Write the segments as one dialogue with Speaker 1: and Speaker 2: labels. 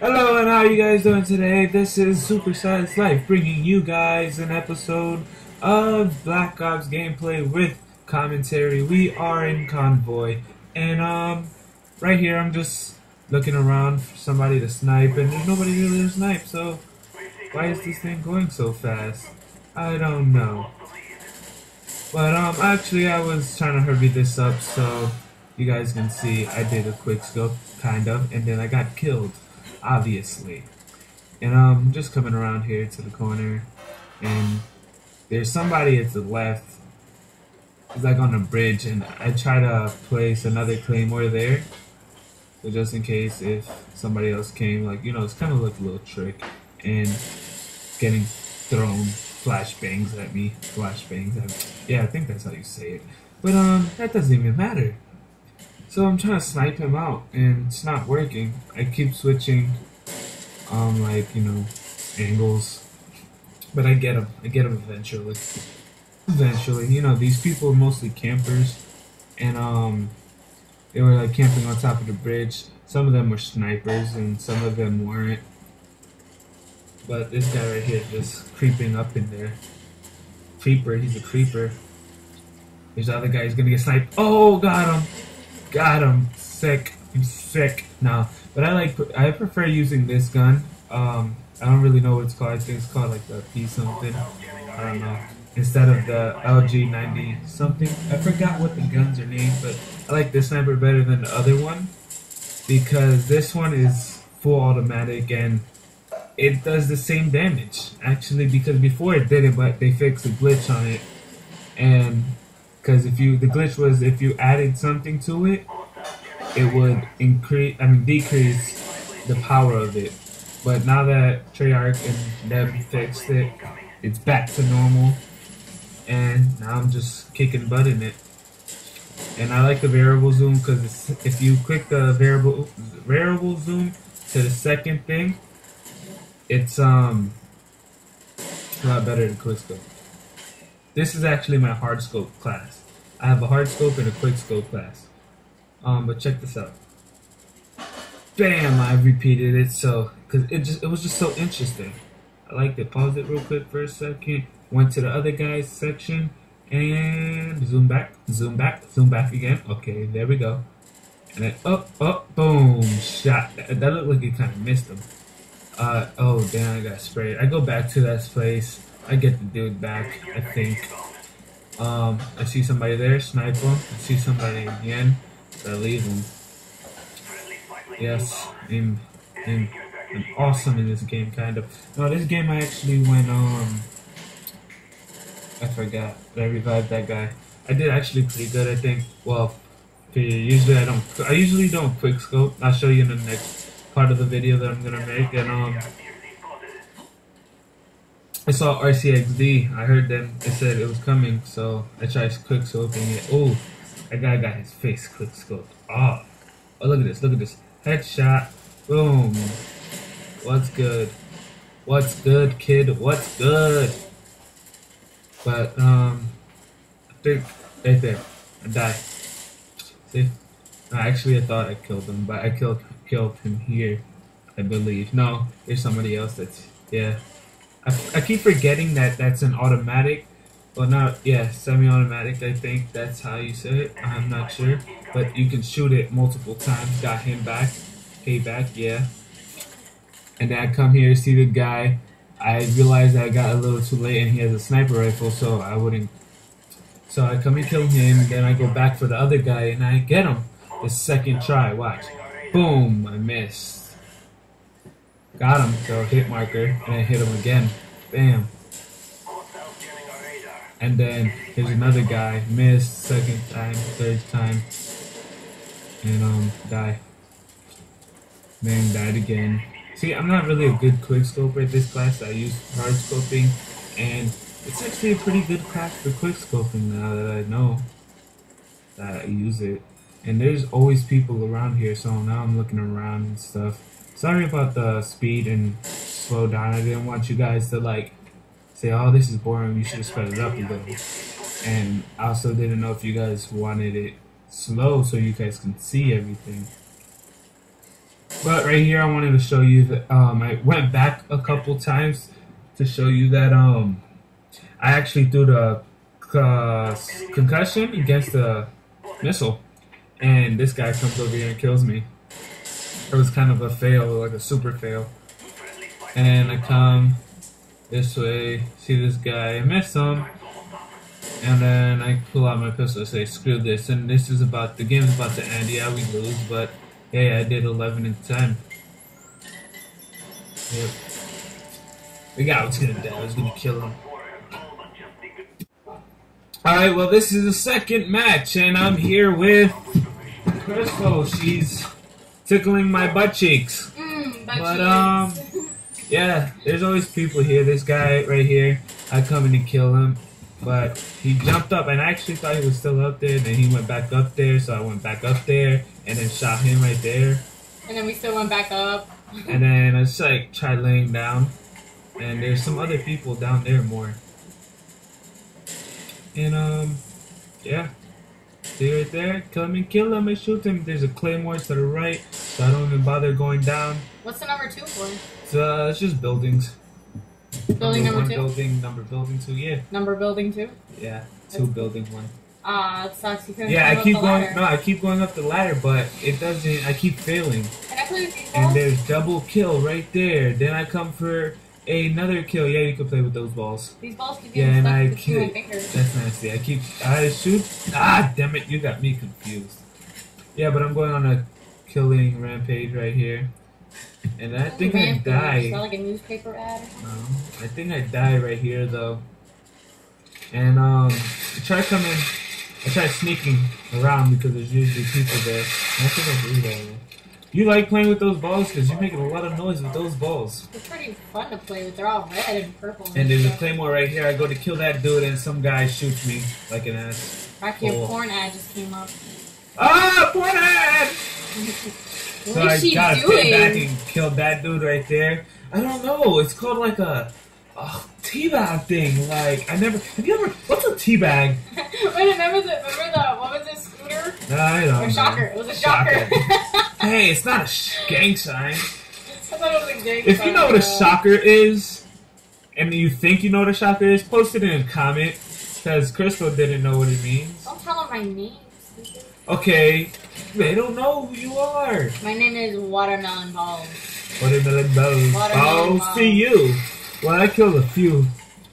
Speaker 1: Hello, and how you guys doing today? This is Super Size Life, bringing you guys an episode of Black Ops gameplay with commentary. We are in Convoy, and um, right here I'm just looking around for somebody to snipe, and there's nobody really to snipe. So why is this thing going so fast? I don't know. But um, actually, I was trying to hurry this up so you guys can see I did a quick scope, kind of, and then I got killed, obviously. And um, just coming around here to the corner, and there's somebody at the left. It's like on a bridge, and I try to place another claymore there. So just in case if somebody else came, like, you know, it's kind of like a little trick. And getting thrown flashbangs at me. Flashbangs at me. Yeah, I think that's how you say it. But, um, that doesn't even matter. So I'm trying to snipe him out, and it's not working. I keep switching, um, like, you know, angles. But I get him. I get him eventually. Eventually. You know, these people are mostly campers. And, um, they were, like, camping on top of the bridge. Some of them were snipers, and some of them weren't. But this guy right here just creeping up in there. Creeper, he's a creeper. There's the other guy, he's gonna get sniped. Oh, got him! Got him! Sick. I'm sick. No. But I like, I prefer using this gun. Um, I don't really know what it's called. I think it's called like the P something. I don't know. Instead of the LG 90 something. I forgot what the guns are named, but I like this sniper better than the other one. Because this one is full automatic and it does the same damage actually because before it didn't but they fixed a glitch on it and because if you the glitch was if you added something to it it would increase I mean decrease the power of it. But now that Treyarch and them fixed it it's back to normal. And now I'm just kicking butt in it. And I like the variable zoom because if you click the variable variable zoom to the second thing it's um a lot better than scope. This is actually my hard scope class. I have a hard scope and a quick scope class. Um, but check this out. Bam! I repeated it so because it just it was just so interesting. I liked it. Pause it real quick for a second. Went to the other guy's section and zoom back, zoom back, zoom back again. Okay, there we go. And then up, up, boom, shot. That, that looked like it kind of missed him. Uh, oh damn, I got sprayed. I go back to that place. I get the dude back, I think. Um, I see somebody there, snipe him. I see somebody again, I leave him. Yes, I'm, I'm, I'm awesome in this game, kind of. No, this game I actually went, um, I forgot. I revived that guy. I did actually pretty good, I think. Well, usually I don't, I usually don't quick scope. I'll show you in the next part of the video that I'm gonna make, and um, I saw RCXD. I heard them. They said it was coming, so I tried quick scoping it. Oh, that guy got his face quick scoped. Oh, oh, look at this! Look at this! Headshot. Boom. What's good? What's good, kid? What's good? But um, I think right there, I died. See? Actually, I thought I killed him, but I killed killed him here, I believe. No, there's somebody else that's, yeah. I, I keep forgetting that that's an automatic. Well, not, yeah, semi-automatic, I think that's how you say it. I'm not sure. But you can shoot it multiple times. Got him back. Payback, yeah. And then I come here, see the guy. I realized I got a little too late and he has a sniper rifle, so I wouldn't. So I come and kill him, then I go back for the other guy and I get him. The second try, watch. Boom, I missed. Got him, so hit marker, and I hit him again. Bam. And then here's another guy, missed second time, third time, and um, die. Then died again. See, I'm not really a good quick scoper at this class. I use hard scoping, and it's actually a pretty good class for quick scoping now that I know that I use it. And there's always people around here, so now I'm looking around and stuff. Sorry about the speed and slow down. I didn't want you guys to like say, oh, this is boring, you should have sped it up a little. And I also didn't know if you guys wanted it slow so you guys can see everything. But right here, I wanted to show you that um, I went back a couple times to show you that um, I actually threw the uh, concussion against the missile, and this guy comes over here and kills me. It was kind of a fail, like a super fail. And I come this way, see this guy, I miss him, and then I pull out my pistol and say, screw this, and this is about, the game's about to end, yeah, we lose, but hey, I did 11 and 10. Yep. The guy was gonna die, I was gonna kill him. Alright, well this is the second match, and I'm here with Crystal. She's tickling my butt cheeks.
Speaker 2: Mm, butt
Speaker 1: But,
Speaker 2: cheeks.
Speaker 1: um, Yeah, there's always people here. This guy right here, I come in to kill him, but he jumped up, and I actually thought he was still up there. Then he went back up there, so I went back up there, and then shot him right there.
Speaker 2: and then we still went back up.
Speaker 1: And then I just like tried laying down, and there's some other people down there more. And um, yeah, see right there, him and kill him and shoot him. There's a claymore to the right, so I don't even bother going down.
Speaker 2: What's the number two for?
Speaker 1: It's, uh, it's just buildings.
Speaker 2: Building number
Speaker 1: one
Speaker 2: two?
Speaker 1: building, number building two. Yeah,
Speaker 2: Number building two?
Speaker 1: yeah, two building one.
Speaker 2: Ah, it sucks. You couldn't
Speaker 1: Yeah, I keep going.
Speaker 2: ladder.
Speaker 1: No, I keep going up the ladder, but it doesn't. I keep failing.
Speaker 2: Can I play with these
Speaker 1: And there's double kill right there. Then I come for another kill. Yeah, you can play with those balls.
Speaker 2: These balls keep
Speaker 1: Yeah,
Speaker 2: getting
Speaker 1: and
Speaker 2: stuck
Speaker 1: I can't-
Speaker 2: fingers.
Speaker 1: That's nasty. I keep. I shoot. Ah, damn it! You got me confused. Yeah, but I'm going on a killing rampage right here, and I think I
Speaker 2: Rampage. Is that
Speaker 1: die.
Speaker 2: like a newspaper ad?
Speaker 1: No, I think I die right here though. And um, I try coming. I try sneaking around because there's usually people there. And I think I do that. You like playing with those balls because you're making a lot of noise with those balls.
Speaker 2: They're pretty fun to play with. They're all red and purple.
Speaker 1: And there's a claymore right here. I go to kill that dude, and some guy shoots me like an ass.
Speaker 2: A porn ad just came up.
Speaker 1: Ah, porn ad! So I gotta stay back and kill that dude right there. I don't know. It's called like a, a teabag thing. Like I never. Have you ever? What's a teabag?
Speaker 2: Wait, remember the remember the what was it, scooter No,
Speaker 1: I don't
Speaker 2: or
Speaker 1: know.
Speaker 2: shocker? It was a shocker.
Speaker 1: hey, it's not a sh- gang sign.
Speaker 2: I thought it was a gang
Speaker 1: If you know what a shocker is, and you think you know what a shocker is, post it in a comment. Because Crystal didn't know what it means.
Speaker 2: Don't tell them my name.
Speaker 1: Okay, they don't know who you are.
Speaker 2: My name is Watermelon Balls.
Speaker 1: Watermelon Balls.
Speaker 2: Watermelon
Speaker 1: Oh, see you. Well, I killed a few.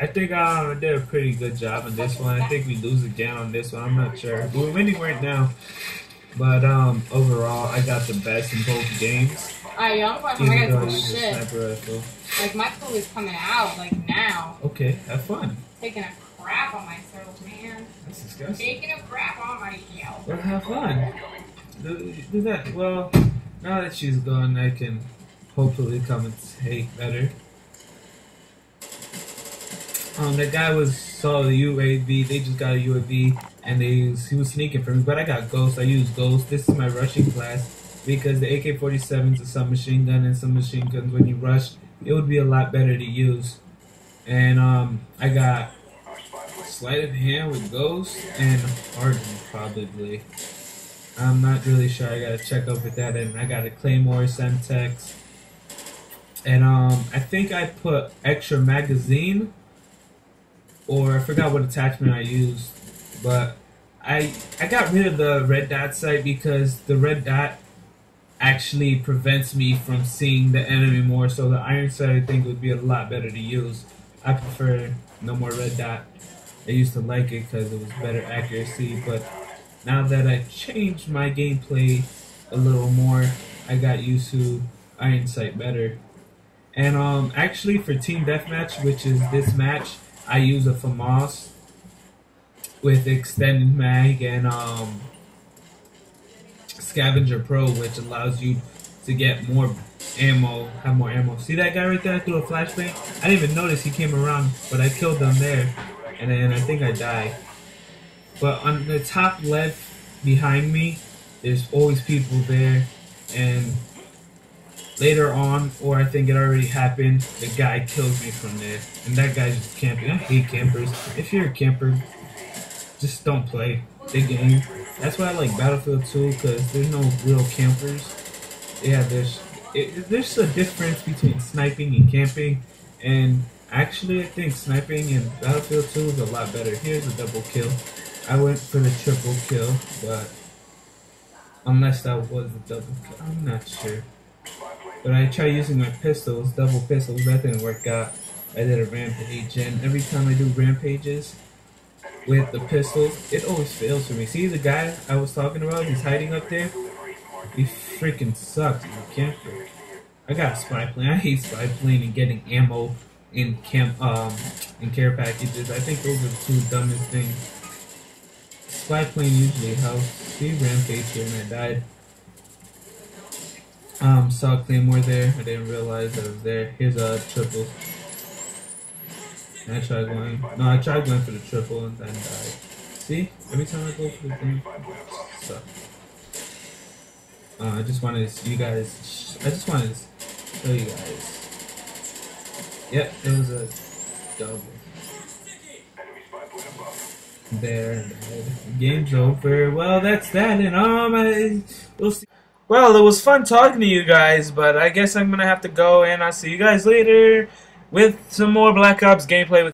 Speaker 1: I think um, I did a pretty good job on this one. I think we lose again on this one. I'm not sure. We're winning right now. But um, overall, I got the best in both games.
Speaker 2: Alright, y'all want to
Speaker 1: Even though I
Speaker 2: some
Speaker 1: used a
Speaker 2: shit.
Speaker 1: sniper rifle.
Speaker 2: Like my crew is coming out like now,
Speaker 1: Okay, have fun.
Speaker 2: taking a crap on myself, man.
Speaker 1: That's disgusting.
Speaker 2: Taking a crap on myself.
Speaker 1: Well, have fun. Do, do that. Well, now that she's gone, I can hopefully come and take better. Um, that guy was saw the UAV. They just got a UAV, and they was, he was sneaking from me. But I got Ghost. I use Ghost. This is my rushing class because the AK-47 is a submachine gun, and submachine guns when you rush, it would be a lot better to use. And um, I got sleight of hand with Ghost and Harden probably. I'm not really sure. I gotta check up with that. And I got a Claymore Semtex. And um, I think I put extra magazine, or I forgot what attachment I used, but I I got rid of the red dot sight because the red dot actually prevents me from seeing the enemy more. So the iron sight I think would be a lot better to use. I prefer no more red dot. I used to like it because it was better accuracy, but now that I changed my gameplay a little more, I got used to iron sight better. And um, actually for team deathmatch, which is this match, I use a FAMAS with extended mag and um, Scavenger Pro, which allows you to get more ammo, have more ammo. See that guy right there? I threw a flashbang. I didn't even notice he came around, but I killed them there, and then I think I die. But on the top left behind me, there's always people there, and later on, or I think it already happened, the guy kills me from there, and that guy's camping. I hate campers. If you're a camper, just don't play the game. That's why I like Battlefield 2 because there's no real campers. Yeah, there's it, there's a difference between sniping and camping, and actually, I think sniping in Battlefield 2 is a lot better. Here's a double kill. I went for the triple kill, but unless that was a double kill, I'm not sure. But I tried using my pistols, double pistols, that didn't work out. I did a rampage, and every time I do rampages with the pistols, it always fails for me. See the guy I was talking about? He's hiding up there. He freaking sucks. You can't. I got a spy plane. I hate spy plane and getting ammo in camp um in care packages. I think those are the two dumbest things. Spy plane usually helps. See rampage here and I died. Um, saw Claymore there. I didn't realize that it was there. Here's a triple. I tried going. No, I tried going for the triple and then died. See? Every time I go for the thing, suck. Uh, I just wanted to, you guys. I just wanted to show you guys. Yep, it was a double. There, game's over. Well, that's that, and um, I, we'll see. Well, it was fun talking to you guys, but I guess I'm gonna have to go, and I'll see you guys later with some more Black Ops gameplay with.